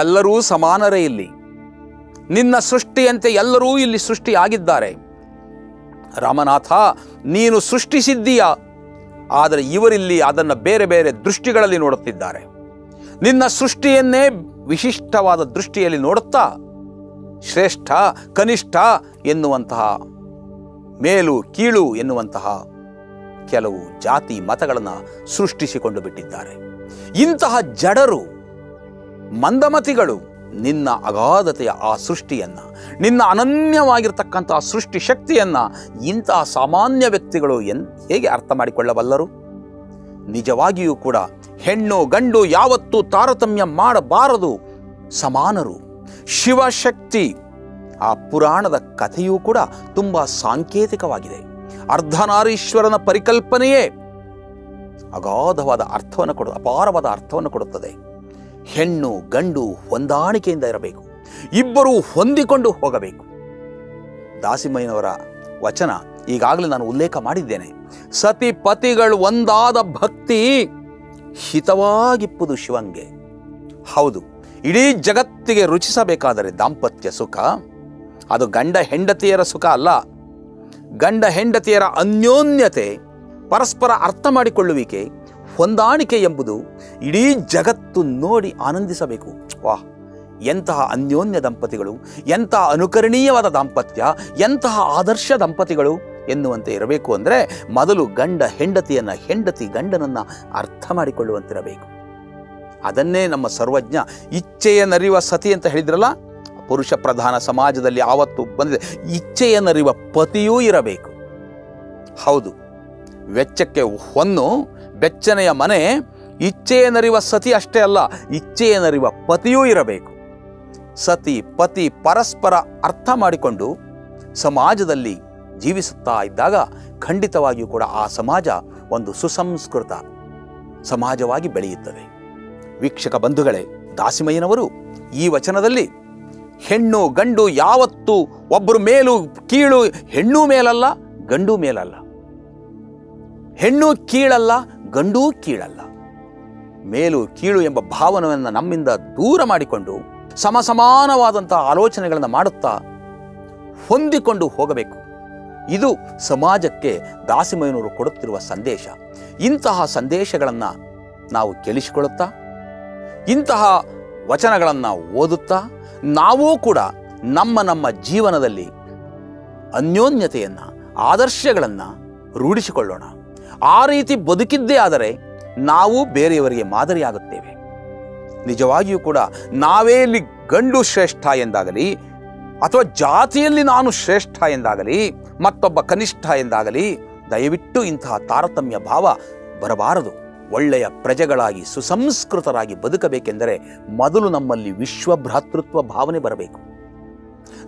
ಎಲ್ಲರೂ ಸಮಾನರೇ ಇಲ್ಲಿ. ನಿನ್ನ ಸೃಷ್ಟಿಯಂತೆ ಎಲ್ಲರೂ ಇಲ್ಲಿ ಸೃಷ್ಟಿಯಾಗಿದ್ದಾರೆ. ರಾಮನಾಥ, ನೀನು ಸೃಷ್ಟಿಸಿದ್ದೀಯ, ಆದರೆ ಇವರಿಲ್ಲಿ ಅದನ್ನು ಬೇರೆ ಬೇರೆ ದೃಷ್ಟಿಗಳಲ್ಲಿ ನೋಡುತ್ತಿದ್ದಾರೆ. ನಿನ್ನ ಸೃಷ್ಟಿಯನ್ನೇ ವಿಶಿಷ್ಟವಾದ ದೃಷ್ಟಿಯಲ್ಲಿ ನೋಡುತ್ತಾ ಶ್ರೇಷ್ಠ, ಕನಿಷ್ಠ ಎನ್ನುವಂತಹ, ಮೇಲು, ಕೀಳು ಎನ್ನುವಂತಹ ಕೆಲವು ಜಾತಿ ಮತಗಳನ್ನು ಸೃಷ್ಟಿಸಿಕೊಂಡು ಬಿಟ್ಟಿದ್ದಾರೆ. ಇಂತಹ ಜಡರು, ಮಂದಮತಿಗಳು ನಿನ್ನ ಅಗಾಧತೆಯ ಆ ಸೃಷ್ಟಿಯನ್ನು, ನಿನ್ನ ಅನನ್ಯವಾಗಿರ್ತಕ್ಕಂತಹ ಸೃಷ್ಟಿ ಶಕ್ತಿಯನ್ನು ಇಂತಹ ಸಾಮಾನ್ಯ ವ್ಯಕ್ತಿಗಳು ಎನ್, ಹೇಗೆ ಅರ್ಥ ಮಾಡಿಕೊಳ್ಳಬಲ್ಲರು? ನಿಜವಾಗಿಯೂ ಕೂಡ ಹೆಣ್ಣು ಗಂಡು ಯಾವತ್ತೂ ತಾರತಮ್ಯ ಮಾಡಬಾರದು, ಸಮಾನರು ಶಿವಶಕ್ತಿ. ಆ ಪುರಾಣದ ಕಥೆಯೂ ಕೂಡ ತುಂಬ ಸಾಂಕೇತಿಕವಾಗಿದೆ. ಅರ್ಧನಾರೀಶ್ವರನ ಪರಿಕಲ್ಪನೆಯೇ ಅಗಾಧವಾದ ಅರ್ಥವನ್ನು ಕೊಡು ಅಪಾರವಾದ ಅರ್ಥವನ್ನು ಕೊಡುತ್ತದೆ. ಹೆಣ್ಣು, ಗಂಡು ಹೊಂದಾಣಿಕೆಯಿಂದ ಇರಬೇಕು. ಇಬ್ಬರೂ ಹೊಂದಿಕೊಂಡು ಹೋಗಬೇಕು. ದಾಸಿಮಯ್ಯನವರ ವಚನ ಈಗಾಗಲೇ ನಾನು ಉಲ್ಲೇಖ ಮಾಡಿದ್ದೇನೆ. ಸತಿ ಪತಿಗಳು ಒಂದಾದ ಭಕ್ತಿ ಹಿತವಾಗಿಪ್ಪುದು ಶಿವಂಗೆ. ಹೌದು. ಇಡೀ ಜಗತ್ತಿಗೆ ರುಚಿಸಬೇಕಾದರೆ ದಾಂಪತ್ಯ ಸುಖ. ಅದು ಗಂಡ ಹೆಂಡತಿಯರ ಸುಖ ಅಲ್ಲ. ಗಂಡ ಹೆಂಡತಿಯರ ಅನ್ಯೋನ್ಯತೆ, ಪರಸ್ಪರ ಅರ್ಥ ಮಾಡಿಕೊಳ್ಳುವಿಕೆ, ಹೊಂದಾಣಿಕೆ ಎಂಬುದು ಇಡೀ ಜಗತ್ತು ನೋಡಿ ಆನಂದಿಸಬೇಕು. ವಾಹ್! ಎಂತಹ ಅನ್ಯೋನ್ಯ ದಂಪತಿಗಳು, ಎಂತಹ ಅನುಕರಣೀಯವಾದ ದಾಂಪತ್ಯ, ಎಂತಹ ಆದರ್ಶ ದಂಪತಿಗಳು ಎನ್ನುವಂತೆ ಇರಬೇಕು ಅಂದರೆ ಮೊದಲು ಗಂಡ ಹೆಂಡತಿಯನ್ನು ಹೆಂಡತಿ ಗಂಡನನ್ನು ಅರ್ಥ ಮಾಡಿಕೊಳ್ಳುವಂತಿರಬೇಕು. ಅದನ್ನೇ ನಮ್ಮ ಸರ್ವಜ್ಞ ಇಚ್ಛೆಯ ನರಿವ ಸತಿ ಅಂತ ಹೇಳಿದ್ರಲ್ಲ, ಪುರುಷ ಪ್ರಧಾನ ಸಮಾಜದಲ್ಲಿ ಆವತ್ತು ಬಂದಿದೆ. ಇಚ್ಛೆಯ ನರಿವ ಪತಿಯೂ ಇರಬೇಕು. ಹೌದು, ವೆಚ್ಚಕ್ಕೆ ಹೊನ್ನು ಬೆಚ್ಚನೆಯ ಮನೆ ಇಚ್ಛೆಯ ನರಿವ ಸತಿ ಅಷ್ಟೇ ಅಲ್ಲ, ಇಚ್ಛೆಯ ನರಿವ ಪತಿಯೂ ಇರಬೇಕು. ಸತಿ, ಪತಿ ಪರಸ್ಪರ ಅರ್ಥ ಮಾಡಿಕೊಂಡು ಸಮಾಜದಲ್ಲಿ ಜೀವಿಸುತ್ತಾ ಇದ್ದಾಗ ಖಂಡಿತವಾಗಿಯೂ ಕೂಡ ಆ ಸಮಾಜ ಒಂದು ಸುಸಂಸ್ಕೃತ ಸಮಾಜವಾಗಿ ಬೆಳೆಯುತ್ತದೆ. ವೀಕ್ಷಕ ಬಂಧುಗಳೇ, ದಾಸಿಮಯ್ಯನವರು ಈ ವಚನದಲ್ಲಿ ಹೆಣ್ಣು ಗಂಡು ಯಾವತ್ತೂ ಒಬ್ಬರು ಮೇಲು ಕೀಳು ಹೆಣ್ಣು ಮೇಲಲ್ಲ, ಗಂಡು ಮೇಲಲ್ಲ. ಹೆಣ್ಣು ಕೀಳಲ್ಲ, ಗಂಡೂ ಕೀಳಲ್ಲ. ಮೇಲು ಕೀಳು ಎಂಬ ಭಾವನೆಯನ್ನು ನಮ್ಮಿಂದ ದೂರ ಮಾಡಿಕೊಂಡು ಸಮಸಮಾನವಾದಂಥ ಆಲೋಚನೆಗಳನ್ನು ಮಾಡುತ್ತಾ ಹೊಂದಿಕೊಂಡು ಹೋಗಬೇಕು. ಇದು ಸಮಾಜಕ್ಕೆ ದಾಸಿಮಯ್ಯನವರು ಕೊಡುತ್ತಿರುವ ಸಂದೇಶ. ಇಂತಹ ಸಂದೇಶಗಳನ್ನು ನಾವು ಕೇಳಿಸಿಕೊಳ್ಳುತ್ತಾ ಇಂತಹ ವಚನಗಳನ್ನು ಓದುತ್ತಾ ನಾವೂ ಕೂಡ ನಮ್ಮ ನಮ್ಮ ಜೀವನದಲ್ಲಿ ಅನ್ಯೋನ್ಯತೆಯನ್ನು, ಆದರ್ಶಗಳನ್ನು ರೂಢಿಸಿಕೊಳ್ಳೋಣ. ಆ ರೀತಿ ಬದುಕಿದ್ದೇ ಆದರೆ ನಾವು ಬೇರೆಯವರಿಗೆ ಮಾದರಿಯಾಗುತ್ತೇವೆ. ನಿಜವಾಗಿಯೂ ಕೂಡ ನಾವೇ ಇಲ್ಲಿ ಗಂಡು ಶ್ರೇಷ್ಠ ಎಂದಾಗಲಿ ಅಥವಾ ಜಾತಿಯಲ್ಲಿ ನಾನು ಶ್ರೇಷ್ಠ ಎಂದಾಗಲಿ, ಮತ್ತೊಬ್ಬ ಕನಿಷ್ಠ ಎಂದಾಗಲಿ ದಯವಿಟ್ಟು ಇಂತಹ ತಾರತಮ್ಯ ಭಾವ ಬರಬಾರದು. ಒಳ್ಳೆಯ ಪ್ರಜೆಗಳಾಗಿ, ಸುಸಂಸ್ಕೃತರಾಗಿ ಬದುಕಬೇಕೆಂದರೆ ಮೊದಲು ನಮ್ಮಲ್ಲಿ ವಿಶ್ವ ಭ್ರಾತೃತ್ವ ಭಾವನೆ ಬರಬೇಕು.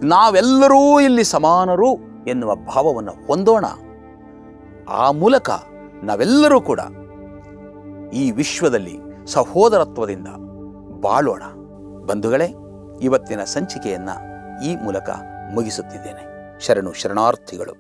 ನಾವೆಲ್ಲರೂ ಇಲ್ಲಿ ಸಮಾನರು ಎನ್ನುವ ಭಾವವನ್ನು ಹೊಂದೋಣ. ಆ ಮೂಲಕ ನಾವೆಲ್ಲರೂ ಕೂಡ ಈ ವಿಶ್ವದಲ್ಲಿ ಸಹೋದರತ್ವದಿಂದ ಬಾಳೋಣ. ಬಂಧುಗಳೇ, ಇವತ್ತಿನ ಸಂಚಿಕೆಯನ್ನ ಈ ಮೂಲಕ ಮುಗಿಸುತ್ತಿದ್ದೇನೆ. ಶರಣು ಶರಣಾರ್ಥಿಗಳು.